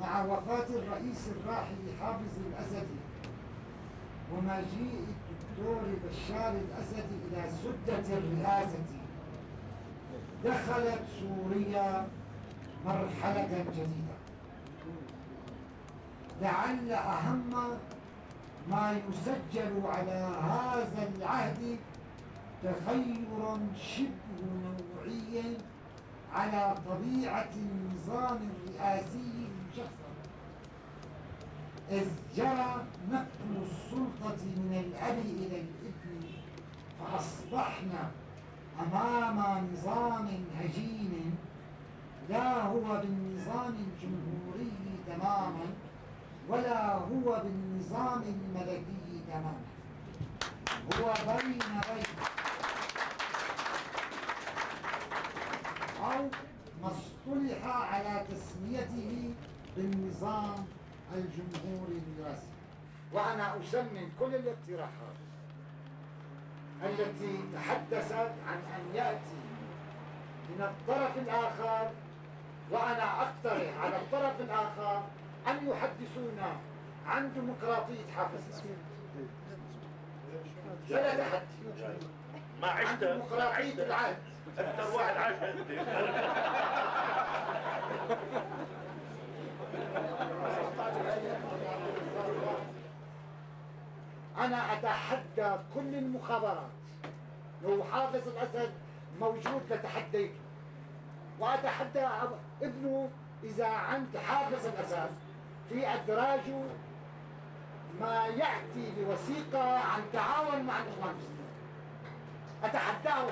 مع وفاة الرئيس الراحل حافظ الأسدي ومجيء الدكتور بشار الأسدي إلى سدة الرئاسة. دخلت سوريا مرحلة جديدة. لعل أهم ما يسجل على هذا العهد تغير شبه نوعي على طبيعة النظام الرئاسي إذ جرى نقل السلطة من الأب إلى الإبن فأصبحنا أمام نظام هجين لا هو بالنظام الجمهوري تماما ولا هو بالنظام الملكي تماما. هو بين بين. أو ما اصطلح على تسميته بالنظام الجمهوري الرسمي. وأنا أسمن كل الاقتراحات التي تحدثت عن أن يأتي من الطرف الآخر وأنا أقترح على الطرف الآخر أن يحدثونا عن ديمقراطية حافظ فلا تحدي ما عشت ديمقراطية العهد. أكثر واحد عاش انت أنا أتحدى كل المخابرات. لو حافظ الأسد موجود لتحديته وأتحدى ابنه إذا عند حافظ الأسد. في أدراجه ما يأتي بوثيقة عن تعاون مع الإخوان المسلمين. أتحداه.